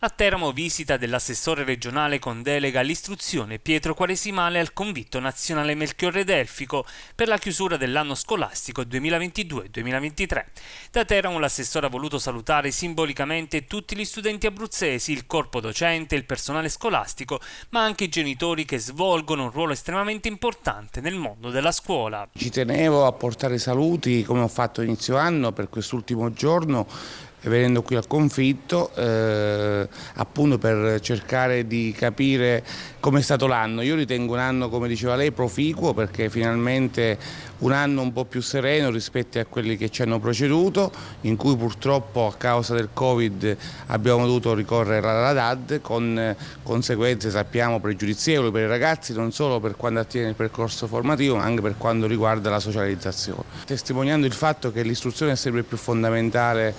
A Teramo visita dell'assessore regionale con delega all'istruzione Pietro Quaresimale al convitto nazionale Melchiorre Delfico per la chiusura dell'anno scolastico 2022-2023. Da Teramo l'assessore ha voluto salutare simbolicamente tutti gli studenti abruzzesi, il corpo docente, il personale scolastico, ma anche i genitori che svolgono un ruolo estremamente importante nel mondo della scuola. Ci tenevo a portare saluti come ho fatto inizio anno per quest'ultimo giorno venendo qui al conflitto eh, appunto per cercare di capire come è stato l'anno. Io ritengo un anno, come diceva lei, proficuo perché finalmente un anno un po' più sereno rispetto a quelli che ci hanno preceduto, in cui purtroppo a causa del Covid abbiamo dovuto ricorrere alla DAD con conseguenze sappiamo pregiudizievoli per i ragazzi non solo per quanto attiene il percorso formativo ma anche per quanto riguarda la socializzazione. Testimoniando il fatto che l'istruzione è sempre più fondamentale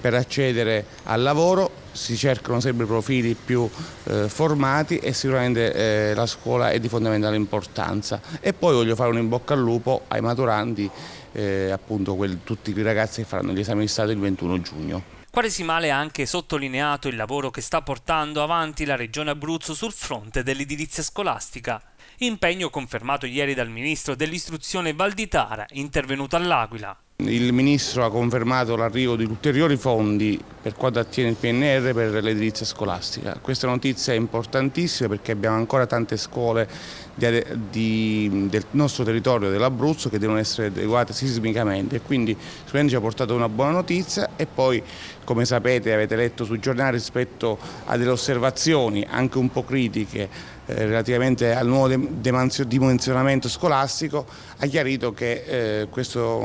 per accedere al lavoro si cercano sempre profili più eh, formati e sicuramente eh, la scuola è di fondamentale importanza. E poi voglio fare un in bocca al lupo ai maturanti, eh, appunto quel, tutti i ragazzi che faranno gli esami di Stato il 21 giugno. Quaresimale ha anche sottolineato il lavoro che sta portando avanti la Regione Abruzzo sul fronte dell'edilizia scolastica. Impegno confermato ieri dal Ministro dell'Istruzione Valditara, intervenuto all'Aquila. Il Ministro ha confermato l'arrivo di ulteriori fondi per quanto attiene il PNR per l'edilizia scolastica. Questa notizia è importantissima perché abbiamo ancora tante scuole di, di, del nostro territorio dell'Abruzzo che devono essere adeguate sismicamente quindi sicuramente ci ha portato una buona notizia e poi come sapete avete letto sui giornali rispetto a delle osservazioni anche un po' critiche eh, relativamente al nuovo dimensionamento scolastico ha chiarito che eh, questo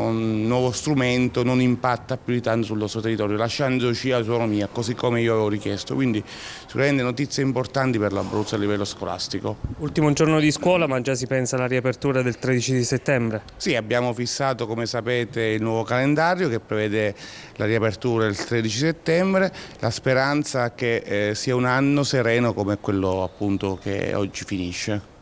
nuovo strumento non impatta più di tanto sul nostro territorio lasciandoci autonomia così come io avevo richiesto quindi sicuramente notizie importanti per l'Abruzzo a livello scolastico. Ultimo giorno di scuola ma già si pensa alla riapertura del 13 di settembre? Sì abbiamo fissato come sapete il nuovo calendario che prevede la riapertura il 13 settembre, la speranza che eh, sia un anno sereno come quello appunto che oggi finisce.